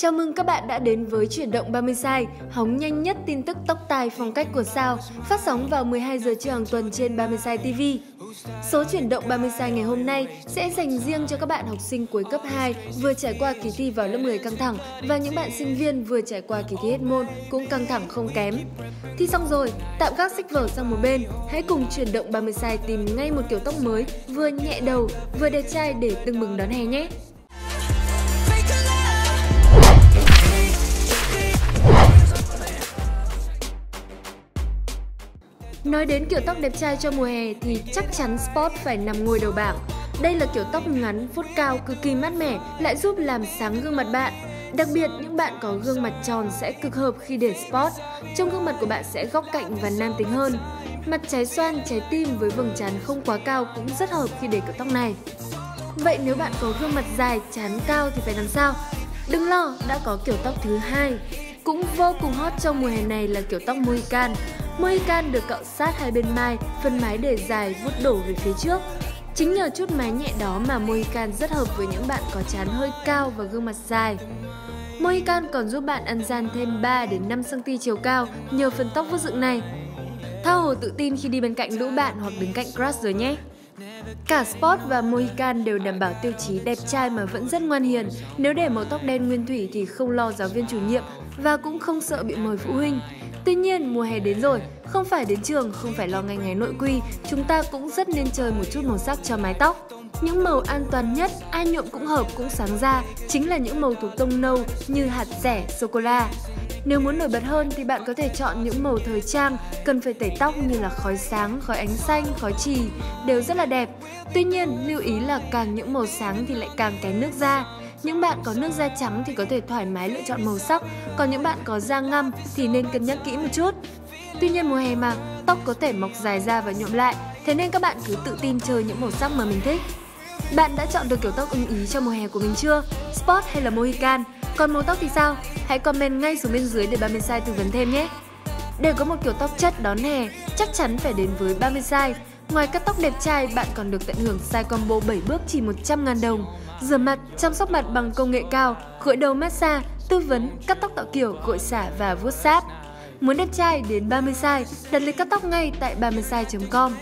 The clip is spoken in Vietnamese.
Chào mừng các bạn đã đến với chuyển động 30 sai, hóng nhanh nhất tin tức tóc tai phong cách của sao, phát sóng vào 12 giờ trưa hàng tuần trên 30 sai TV. Số chuyển động 30 sai ngày hôm nay sẽ dành riêng cho các bạn học sinh cuối cấp 2 vừa trải qua kỳ thi vào lớp 10 căng thẳng và những bạn sinh viên vừa trải qua kỳ thi hết môn cũng căng thẳng không kém. Thi xong rồi, tạm gác sách vở sang một bên, hãy cùng chuyển động 30 sai tìm ngay một kiểu tóc mới vừa nhẹ đầu vừa đẹp trai để tưng bừng đón hè nhé. Nói đến kiểu tóc đẹp trai cho mùa hè thì chắc chắn Sport phải nằm ngôi đầu bảng. Đây là kiểu tóc ngắn, phốt cao, cực kỳ mát mẻ, lại giúp làm sáng gương mặt bạn. Đặc biệt, những bạn có gương mặt tròn sẽ cực hợp khi để Sport. Trông gương mặt của bạn sẽ góc cạnh và nam tính hơn. Mặt trái xoan, trái tim với vầng trán không quá cao cũng rất hợp khi để kiểu tóc này. Vậy nếu bạn có gương mặt dài, trán cao thì phải làm sao? Đừng lo, đã có kiểu tóc thứ hai. Cũng vô cùng hot trong mùa hè này là kiểu tóc Mohican. Mohican được cạo sát hai bên mai, phần mái để dài vút đổ về phía trước. Chính nhờ chút mái nhẹ đó mà Mohican rất hợp với những bạn có trán hơi cao và gương mặt dài. Mohican còn giúp bạn ăn gian thêm 3 đến 5 cm chiều cao nhờ phần tóc vuốt dựng này. Thao hồ tự tin khi đi bên cạnh lũ bạn hoặc đứng cạnh crush rồi nhé. Cả Sport và Mohican đều đảm bảo tiêu chí đẹp trai mà vẫn rất ngoan hiền. Nếu để màu tóc đen nguyên thủy thì không lo giáo viên chủ nhiệm và cũng không sợ bị mời phụ huynh. Tuy nhiên, mùa hè đến rồi, không phải đến trường, không phải lo ngày ngày nội quy, chúng ta cũng rất nên chơi một chút màu sắc cho mái tóc. Những màu an toàn nhất, ai nhuộm cũng hợp cũng sáng ra, chính là những màu thuộc tông nâu như hạt rẻ, sô-cô-la. Nếu muốn nổi bật hơn thì bạn có thể chọn những màu thời trang cần phải tẩy tóc như là khói sáng, khói ánh xanh, khói trì đều rất là đẹp. Tuy nhiên, lưu ý là càng những màu sáng thì lại càng kén nước da. Những bạn có nước da trắng thì có thể thoải mái lựa chọn màu sắc, còn những bạn có da ngăm thì nên cân nhắc kỹ một chút. Tuy nhiên mùa hè mà, tóc có thể mọc dài ra và nhuộm lại, thế nên các bạn cứ tự tin chơi những màu sắc mà mình thích. Bạn đã chọn được kiểu tóc ưng ý cho mùa hè của mình chưa? Sport hay là Mohican? Còn màu tóc thì sao? Hãy comment ngay xuống bên dưới để 30 sai tư vấn thêm nhé! Để có một kiểu tóc chất đón hè, chắc chắn phải đến với 30 size Ngoài cắt tóc đẹp trai, bạn còn được tận hưởng size combo 7 bước chỉ 100 000 đồng. Rửa mặt, chăm sóc mặt bằng công nghệ cao, gội đầu massage, tư vấn, cắt tóc tạo kiểu, gội xả và vuốt sáp. Muốn đẹp trai đến 30 size đặt lịch cắt tóc ngay tại 30size.com